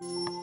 you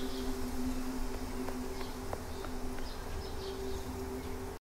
you